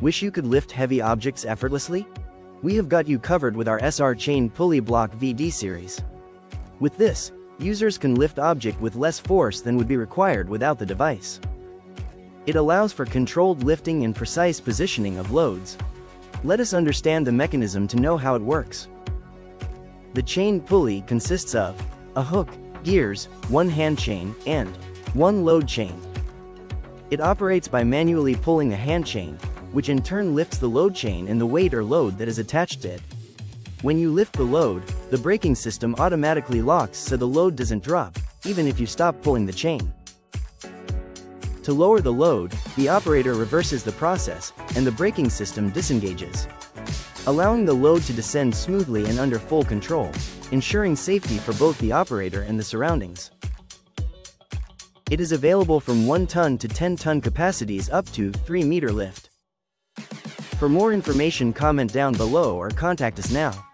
Wish you could lift heavy objects effortlessly? We have got you covered with our SR Chain Pulley Block VD series. With this, users can lift object with less force than would be required without the device. It allows for controlled lifting and precise positioning of loads. Let us understand the mechanism to know how it works. The chain pulley consists of a hook, gears, one hand chain, and one load chain. It operates by manually pulling a hand chain, which in turn lifts the load chain and the weight or load that is attached to it. When you lift the load, the braking system automatically locks so the load doesn't drop, even if you stop pulling the chain. To lower the load, the operator reverses the process, and the braking system disengages, allowing the load to descend smoothly and under full control, ensuring safety for both the operator and the surroundings. It is available from 1 ton to 10 ton capacities up to 3 meter lift. For more information comment down below or contact us now.